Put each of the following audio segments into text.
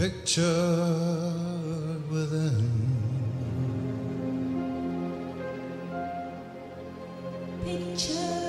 picture within. Picture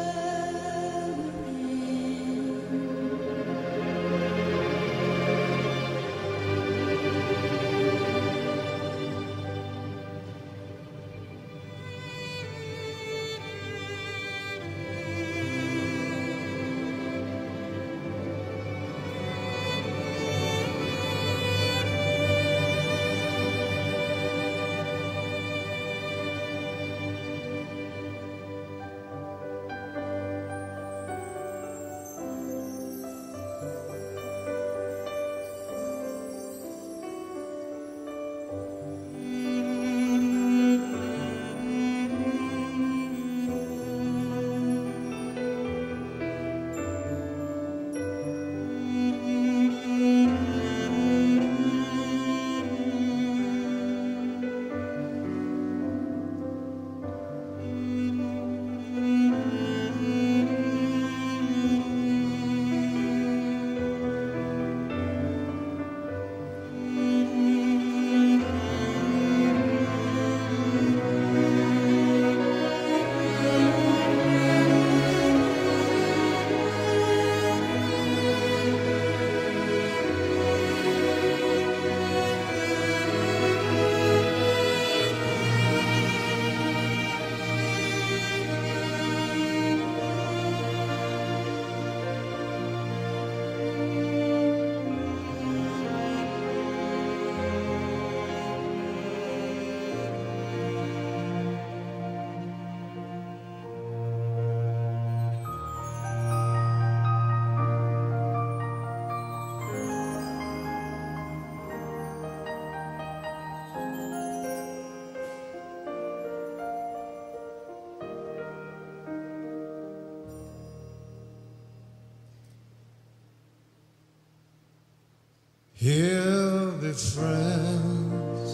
Here be friends,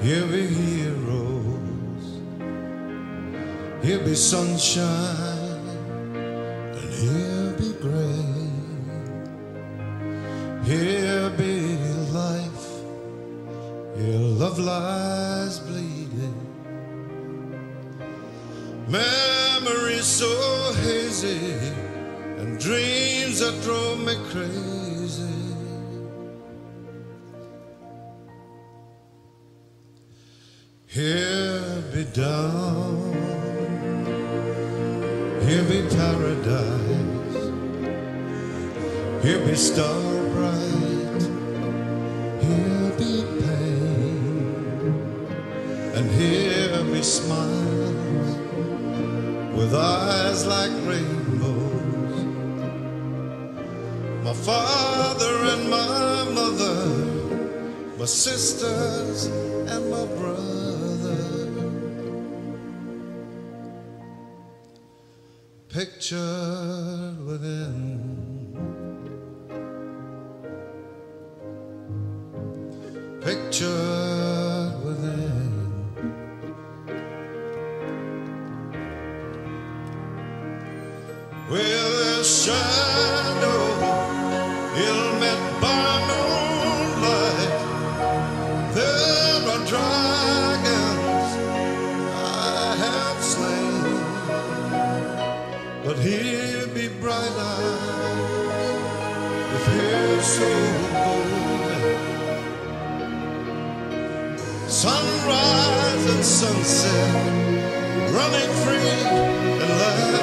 here be heroes, here be sunshine, and he'll be gray. Here be life, here love lies bleeding. Memories so hazy, dreams that drove me crazy. Here be down, here be paradise, here be star bright, here be pain, and here be smiles with eyes like rainbows. My father and my mother, my sisters and my brother. Pictured within. Pictured within. With a shadow Sunrise and sunset, running free and laughing